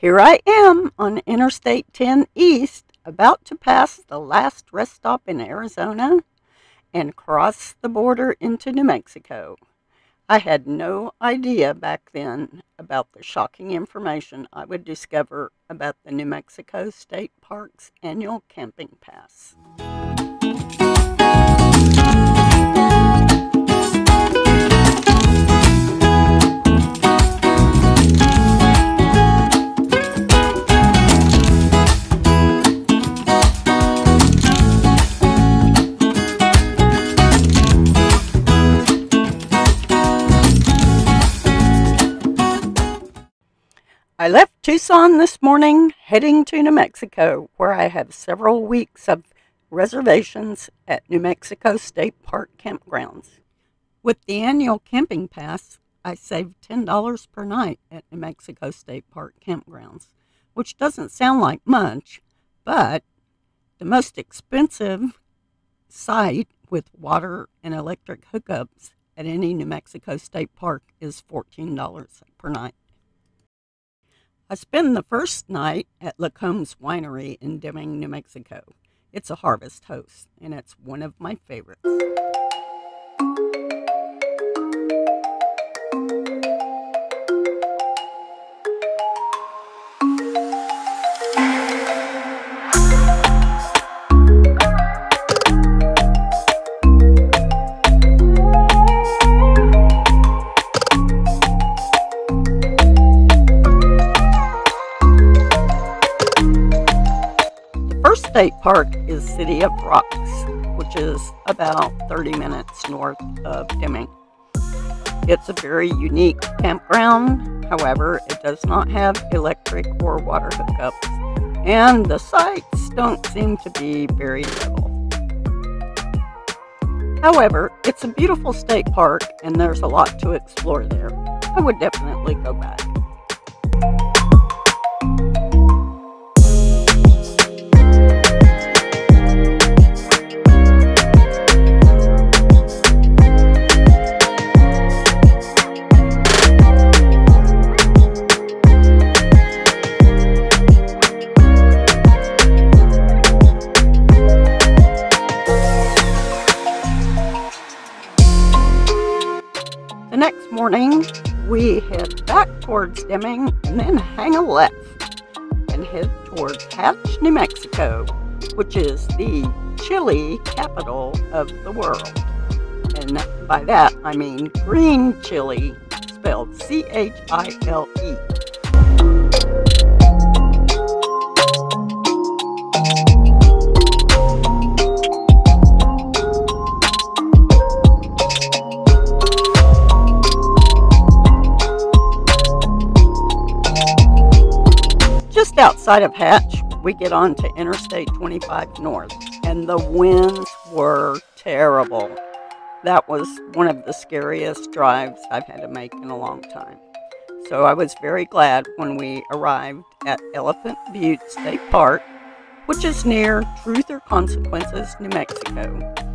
Here I am on Interstate 10 East, about to pass the last rest stop in Arizona and cross the border into New Mexico. I had no idea back then about the shocking information I would discover about the New Mexico State Park's annual camping pass. I left Tucson this morning heading to New Mexico, where I have several weeks of reservations at New Mexico State Park campgrounds. With the annual camping pass, I save $10 per night at New Mexico State Park campgrounds, which doesn't sound like much, but the most expensive site with water and electric hookups at any New Mexico State Park is $14 per night. I spend the first night at Lescombes Winery in Deming, New Mexico. It's a harvest host, and it's one of my favorites. State Park is City of Rocks, which is about 30 minutes north of Deming. It's a very unique campground, however, it does not have electric or water hookups, and the sites don't seem to be very level. However, it's a beautiful state park and there's a lot to explore there. I would definitely go back. Towards Deming and then hang a left and head towards Hatch, New Mexico, which is the chili capital of the world. And by that, I mean green chili, spelled C H I L E. Outside of Hatch, we get on to Interstate 25 North, and the winds were terrible. That was one of the scariest drives I've had to make in a long time. So I was very glad when we arrived at Elephant Butte State Park, which is near Truth or Consequences, New Mexico.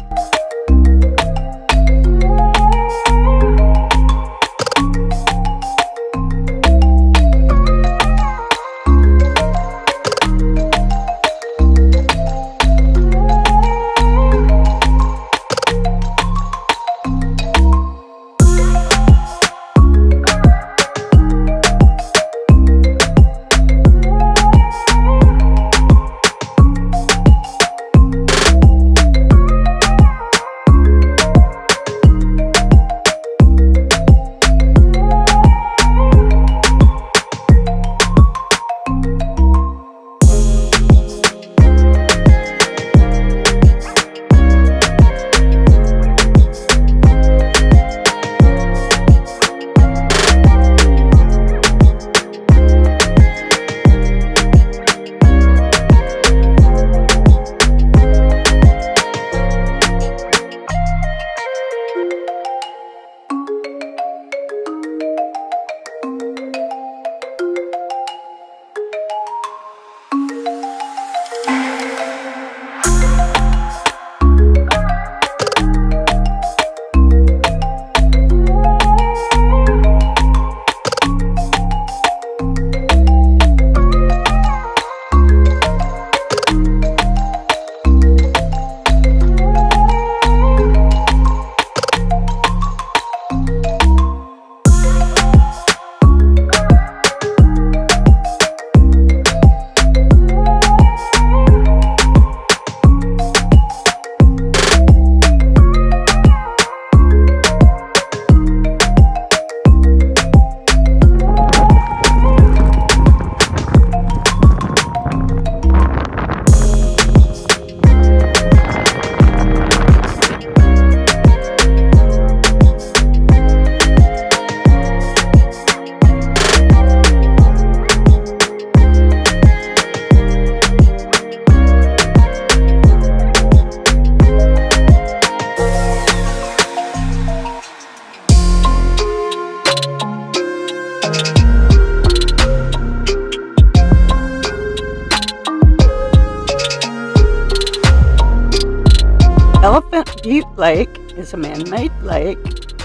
Elephant Butte Lake is a man made lake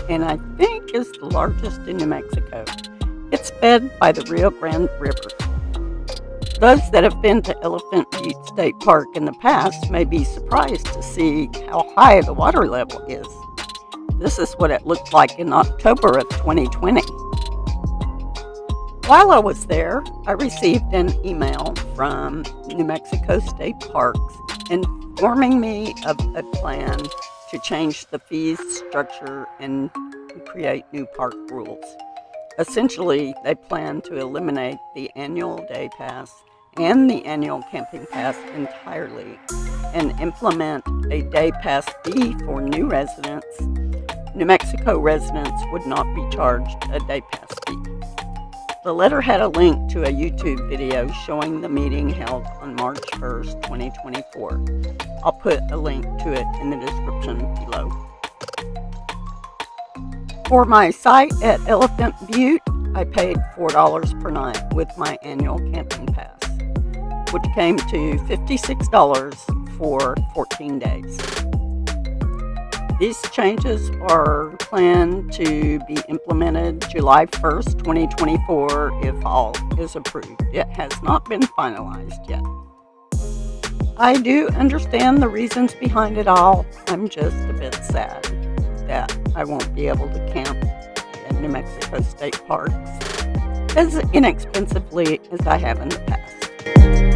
and I think is the largest in New Mexico. It's fed by the Rio Grande River. Those that have been to Elephant Butte State Park in the past may be surprised to see how high the water level is. This is what it looked like in October of 2020. While I was there, I received an email from New Mexico State Parks informing me of a plan to change the fees structure and create new park rules. Essentially, they plan to eliminate the annual day pass and the annual camping pass entirely and implement a day pass fee for new residents. New Mexico residents would not be charged a day pass fee. The letter had a link to a YouTube video showing the meeting held on March 1st, 2024. I'll put a link to it in the description below. For my site at Elephant Butte, I paid $4 per night with my annual camping pass, which came to $56 for 14 days. These changes are planned to be implemented July 1st, 2024, if all is approved. It has not been finalized yet. I do understand the reasons behind it all. I'm just a bit sad that I won't be able to camp in New Mexico state parks as inexpensively as I have in the past.